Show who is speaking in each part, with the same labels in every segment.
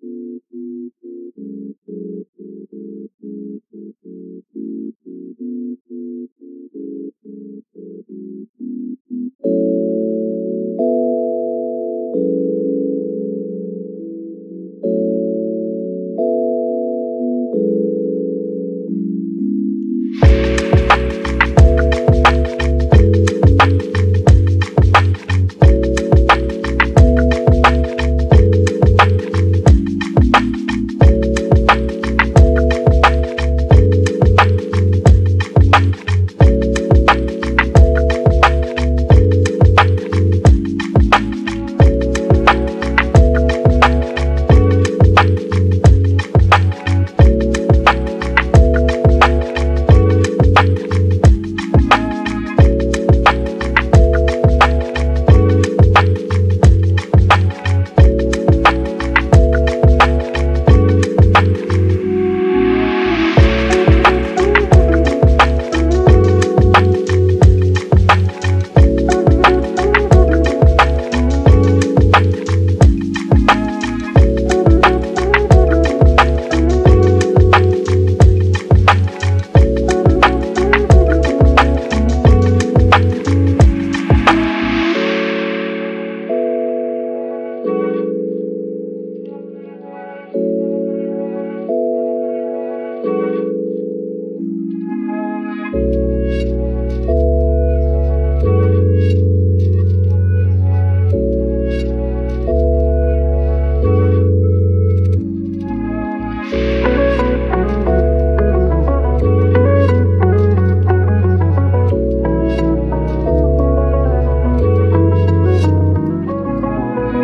Speaker 1: Thank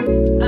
Speaker 1: Bye.